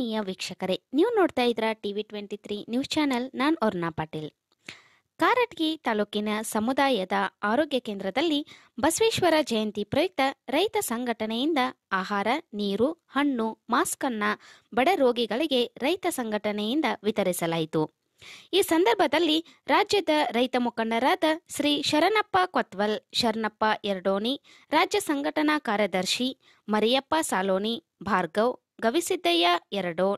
ಆತ್ಮೀಯ ವೀಕ್ಷಕರೇ, ನೀವು ನೋಡ್ತಾ ಇದ್ರ TV twenty three news channel. ನಾನು ಅರುಣಾ ಪಾಟೀಲ್. ಕಾರಟಗಿ ತಾಲೂಕಿನ ಸಮುದಾಯದ ಆರೋಗ್ಯ ಕೇಂದ್ರದಲ್ಲಿ ಬಸವೇಶ್ವರ ಜಯಂತಿ ಪ್ರಯುಕ್ತ ರೈತ ಸಂಘಟನೆಯಿಂದ ಆಹಾರ, ನೀರು, ಹಣ್ಣು ಮಾಸ್ಕ್ ಅನ್ನ ಬಡ ರೋಗಿಗಳಿಗೆ ರೈತ ಸಂಘಟನೆಯಿಂದ ವಿತರಿಸಲಾಯಿತು. ಈ ಸಂದರ್ಭದಲ್ಲಿ ರಾಜ್ಯದ ರೈತ ಮುಖಂಡರಾದ ಶ್ರೀ ಶರಣಪ್ಪ ಕೊತ್ವಲ್, ಶರಣಪ್ಪ ಎರಡೋನಿ ರಾಜ್ಯ ಸಂಘಟನಾ ಕಾರ್ಯದರ್ಶಿ ಮರಿಯಪ್ಪ ಸಾಲೋನಿ ಭಾರ್ಗವ್ ಗವಿಸಿದ್ದಯ್ಯ ಎರಡೋ.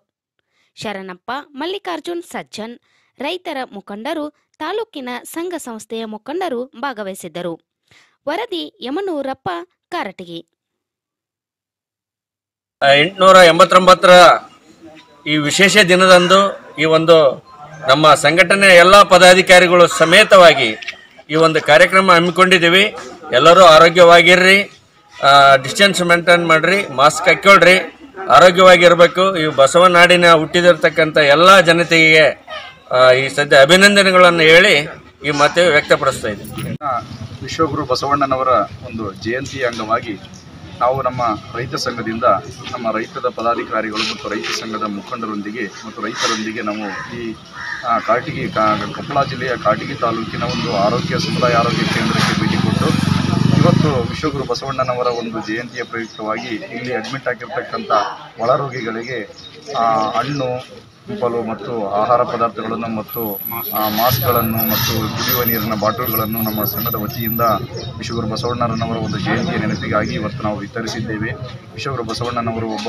ಶರಣಪ್ಪ, ಮಲ್ಲಿಕಾರ್ಜುನ್ ಸಜ್ಜನ್, ರೈತರ ಮುಖಂಡರು, ತಾಲೂಕಿನ ಸಂಘ ಸಂಸ್ಥೆಯ ಮುಖಂಡರು ಭಾಗವಹಿಸಿದ್ದರು. ವರದಿ ಯಮನೂರಪ್ಪ, ಕಾರಟಗಿ. ಎಂಟುನೂರ ಎಂಬತ್ತೊಂಬತ್ತರ ಈ ವಿಶೇಷ ದಿನದಂದು ಈ ಒಂದು ನಮ್ಮ ಸಂಘಟನೆಯ ಎಲ್ಲ ಪದಾಧಿಕಾರಿಗಳು ಸಮೇತವಾಗಿ ಈ ಒಂದು ಕಾರ್ಯಕ್ರಮ ಹಮ್ಮಿಕೊಂಡಿದ್ದೀವಿ. ಎಲ್ಲರೂ ಆರೋಗ್ಯವಾಗಿರ್ರಿ ಡಿಸ್ಟೆನ್ಸ್ ಮೇಂಟೈನ್ ಮಾಡಿರಿ ಮಾಸ್ಕ್ ಹಾಕ್ಕೊಳ್ರಿ. ಆರೋಗ್ಯವಾಗಿರಬೇಕು. ಈ ಬಸವನಾಡಿನ ಹುಟ್ಟಿದಿರ್ತಕ್ಕಂಥ ಎಲ್ಲ ಜನತೆಗೆ ಈ ಸದ್ಯ ಅಭಿನಂದನೆಗಳನ್ನು ಹೇಳಿ ಈ ಮತ್ತೆ ವ್ಯಕ್ತಪಡಿಸ್ತಾ ಇದ್ದೀನಿ. ವಿಶ್ವಗುರು ಬಸವಣ್ಣನವರ ಒಂದು ಜಯಂತಿಯ ಅಂಗವಾಗಿ ನಾವು ನಮ್ಮ ರೈತ ಸಂಘದಿಂದ, ನಮ್ಮ ರೈತದ ಪದಾಧಿಕಾರಿಗಳು ಮತ್ತು ರೈತ ಸಂಘದ ಮುಖಂಡರೊಂದಿಗೆ ಮತ್ತು ರೈತರೊಂದಿಗೆ ನಾವು ಈ ಕಾಟಗಿ ಕೊಪ್ಪಳ ಜಿಲ್ಲೆಯ ಕಾಟಿಗಿ ತಾಲೂಕಿನ ಒಂದು ಆರೋಗ್ಯ, ಸಮುದಾಯ ಆರೋಗ್ಯ ಕೇಂದ್ರಕ್ಕೆ ಭೇಟಿ ಕೊಟ್ಟು ಇವತ್ತು ವಿಶ್ವಗುರು ಬಸವಣ್ಣನವರ ಒಂದು ಜಯಂತಿಯ ಪ್ರಯುಕ್ತವಾಗಿ ಇಲ್ಲಿ ಅಡ್ಮಿಟ್ ಆಗಿರ್ತಕ್ಕಂಥ ಒಳರೋಗಿಗಳಿಗೆ ಹಣ್ಣು ಹಂಪಲು ಮತ್ತು ಆಹಾರ ಪದಾರ್ಥಗಳನ್ನು ಮತ್ತು ಮಾಸ್ಕ್ಗಳನ್ನು ಮತ್ತು ಕುಡಿಯುವ ನೀರಿನ ಬಾಟಲ್ಗಳನ್ನು ನಮ್ಮ ಸಂಘದ ವತಿಯಿಂದ ವಿಶ್ವಗುರು ಬಸವಣ್ಣನವರ ಒಂದು ಜಯಂತಿಯ ನೆನಪಿಗಾಗಿ ಇವತ್ತು ನಾವು ವಿತರಿಸಿದ್ದೇವೆ. ವಿಶ್ವಗುರು ಬಸವಣ್ಣನವರು ಒಬ್ಬ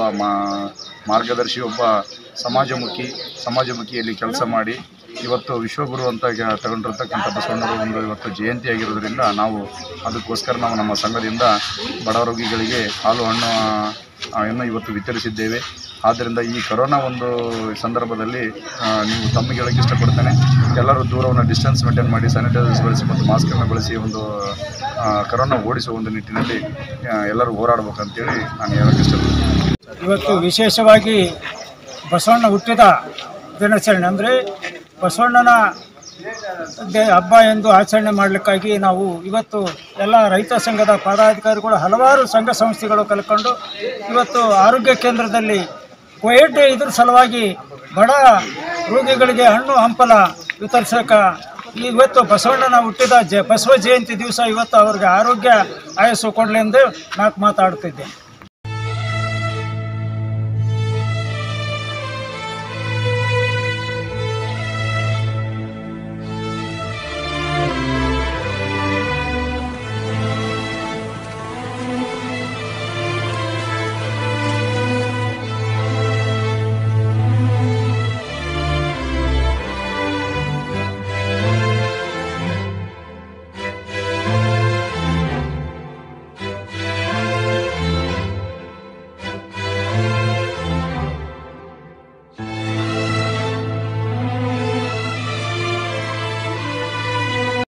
ಮಾರ್ಗದರ್ಶಿ, ಒಬ್ಬ ಸಮಾಜಮುಖಿ, ಸಮಾಜಮುಖಿಯಲ್ಲಿ ಕೆಲಸ ಮಾಡಿ ಇವತ್ತು ವಿಶ್ವಗುರು ಅಂತ ತಗೊಂಡಿರತಕ್ಕಂಥ ಬಸವಣ್ಣರು ಒಂದು ಇವತ್ತು ಜಯಂತಿ ಆಗಿರೋದ್ರಿಂದ ನಾವು ಅದಕ್ಕೋಸ್ಕರ ನಾವು ನಮ್ಮ ಸಂಘದಿಂದ ಬಡ ರೋಗಿಗಳಿಗೆ ಹಾಲು ಹಣ್ಣು ಇನ್ನು ಇವತ್ತು ವಿತರಿಸಿದ್ದೇವೆ. ಆದ್ದರಿಂದ ಈ ಕರೋನಾ ಒಂದು ಸಂದರ್ಭದಲ್ಲಿ ನೀವು ತಮಗೆ ಹೇಳಕ್ಕೆ ಇಷ್ಟಪಡ್ತೇನೆ. ಎಲ್ಲರೂ ದೂರವನ್ನು ಡಿಸ್ಟೆನ್ಸ್ ಮೇಂಟೈನ್ ಮಾಡಿ ಸ್ಯಾನಿಟೈಸರ್ಸ್ ಬಳಸಿ ಮತ್ತು ಮಾಸ್ಕನ್ನು ಬಳಸಿ ಒಂದು ಕರೋನಾ ಓಡಿಸುವ ಒಂದು ನಿಟ್ಟಿನಲ್ಲಿ ಎಲ್ಲರೂ ಹೋರಾಡಬೇಕಂತೇಳಿ ನಾನು ಹೇಳಕ್ಕೆ ಇಷ್ಟಪಡ್ತೀನಿ. ಇವತ್ತು ವಿಶೇಷವಾಗಿ ಬಸವಣ್ಣ ಹುಟ್ಟಿದ ದಿನಾಚರಣೆ ಅಂದರೆ ಬಸವಣ್ಣನ ಹಬ್ಬ ಎಂದು ಆಚರಣೆ ಮಾಡಲಿಕ್ಕಾಗಿ ನಾವು ಇವತ್ತು ಎಲ್ಲ ರೈತ ಸಂಘದ ಪದಾಧಿಕಾರಿಗಳು ಹಲವಾರು ಸಂಘ ಸಂಸ್ಥೆಗಳು ಕಲ್ಕೊಂಡು ಇವತ್ತು ಆರೋಗ್ಯ ಕೇಂದ್ರದಲ್ಲಿ ಕೋವಿಡ್ ಇದ್ರ ಸಲುವಾಗಿ ಬಡ ರೋಗಿಗಳಿಗೆ ಹಣ್ಣು ಹಂಪಲ ವಿತರಿಸಕ ಇವತ್ತು ಬಸವಣ್ಣನ ಹುಟ್ಟಿದ ಜ ಬಸವ ಜಯಂತಿ ದಿವಸ ಇವತ್ತು ಅವ್ರಿಗೆ ಆರೋಗ್ಯ ಆಯಸ್ಸು ಕೊಡಲಿ ಎಂದು ನಾಲ್ಕು ಮಾತಾಡ್ತಿದ್ದೆ.